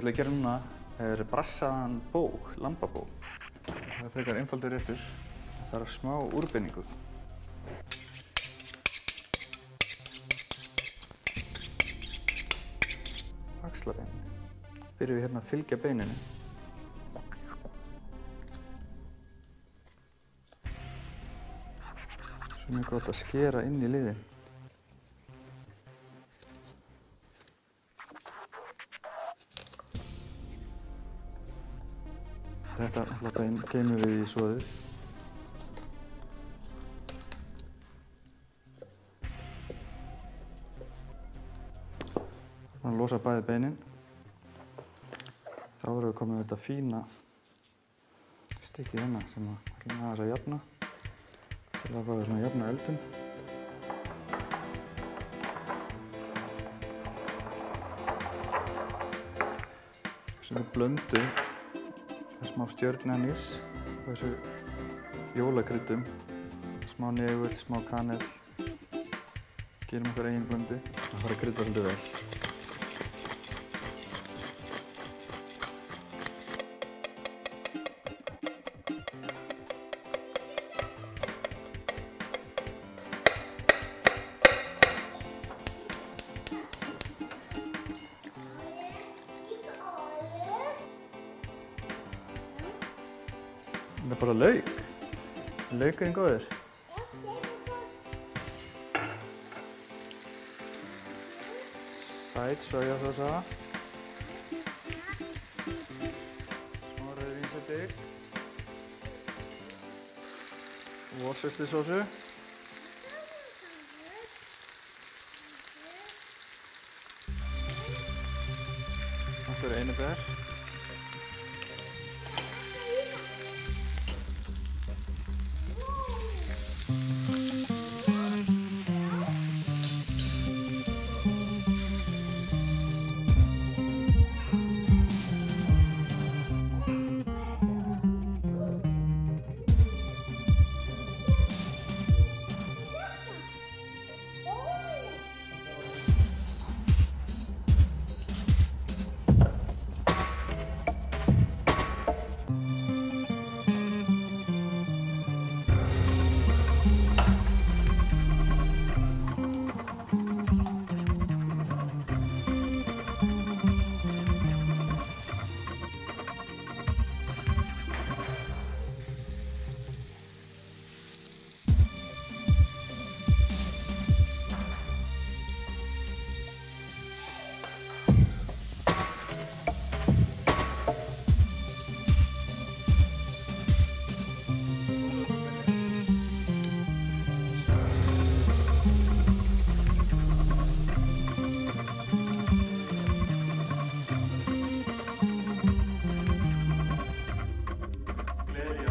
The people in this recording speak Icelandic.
Ég ætla að gera núna er brassaðan bók, lambabók. Það er frekar einfaldur réttur. Það þarf smá úrbeiningu. Axlabein. Byrjum við hérna að fylgja beininu. Svo mjög gott að skera inn í liðin. Þetta geymum við í svoðið. Þannig að losa bæði beinin. Þá erum við komið með þetta fína stykkið hérna sem að ætlum aðeins að jafna til að það svona jafna. Sem við blöndu smá stjörnanís og þessu jólakryddum, smá negull, smá kanel, gerum okkur eigin blöndu. Það fara að krydda svolítið vel. Það er bara lauk. Laukurinn góður. Sæt sojasósa. Smá rauðvínsættig. Worcestersósu. Það er einubær. Amen.